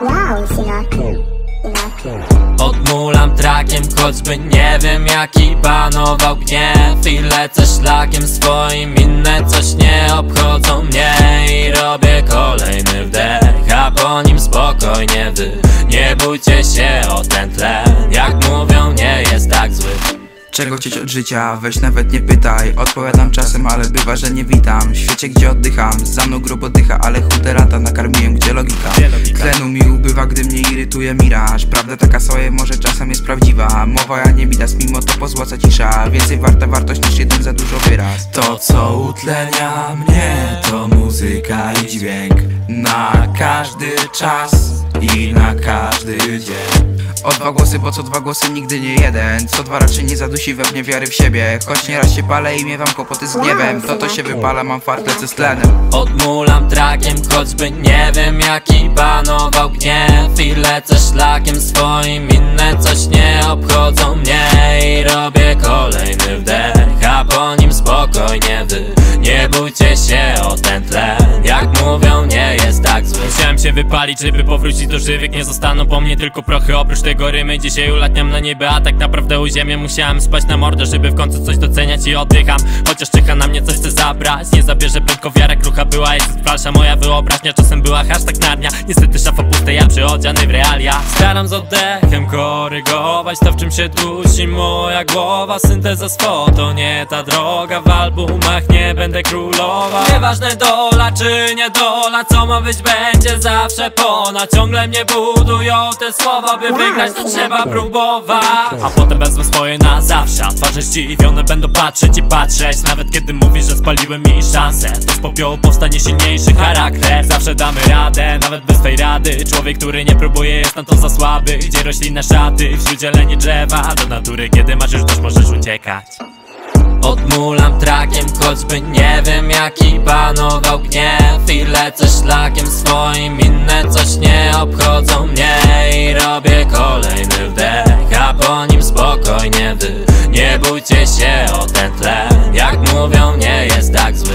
Wow. Synak. Odmulam trakiem, choćby nie wiem jaki panował gniew I lecę szlakiem swoim, inne coś nie obchodzą mnie. I robię kolejny wdech, a po nim spokojnie wy. Nie bójcie się o ten tlen, jak mówią nie jest tak zły. Czego chcieć od życia? Weź nawet nie pytaj. Odpowiadam czasem, ale bywa, że nie witam. W świecie, gdzie oddycham Za mną grubo dycha, ale chude lata nakarmiłem, gdzie logika? Tlenu mi gdy mnie irytuje miraż. Prawda taka swoje może czasem jest prawdziwa. Mowa ja nie widać, mimo to pozłaca cisza. Więcej warta wartość niż jeden za dużo wyraz. To co utlenia mnie to muzyka i dźwięk. Na każdy czas i na każdy dzień. O dwa głosy, bo co dwa głosy nigdy nie jeden. Co dwa raczej nie zadusi we mnie wiary w siebie. Choć nieraz się palę i miewam kłopoty z gniewem. To to się wypala, mam fart, lecę z tlenem Odmulam trakiem, choćby nie wiem jaki panował gniew. I lecę szlakiem swoim, inne coś nie obchodzą mnie. I robię Wypalić, żeby powrócić do żywych Nie zostaną po mnie tylko prochy. Oprócz tego rymy dzisiaj ulatniam na niebie A tak naprawdę u ziemię musiałem spać na mordę Żeby w końcu coś doceniać i oddycham. Chociaż czyha na mnie coś chce zabrać Nie zabierze prędko wiara krucha była Jest falsza moja wyobraźnia. Czasem była hashtag narnia Niestety szafa pusta, ja przyodziany w realia. Staram z oddechem korygować To w czym się dusi moja głowa. Synteza swo to nie ta droga. W albumach nie będę królował. Nieważne dola czy nie dola, co ma być będzie zawsze ponad Ciągle mnie budują te słowa, by wygrać to trzeba próbować. A potem wezmę swoje na zawsze. A twarze zdziwione będą patrzeć i patrzeć. Nawet kiedy mówisz, że spaliłem mi szansę To z popiołu powstanie silniejszy charakter. Zawsze damy radę, nawet bez tej rady. Człowiek, który nie próbuje jest na to za słaby. Gdzie roślina szaty, wśród zieleni drzewa. Do natury, kiedy masz już dość, możesz uciekać Odmulam trakiem, choćby nie wiem jaki panował gniew. I lecę szlakiem swoim, inne coś nie obchodzą mnie. I robię kolejny wdech, a po nim spokojnie wy. Nie bójcie się o ten tlen, jak mówią nie jest tak zły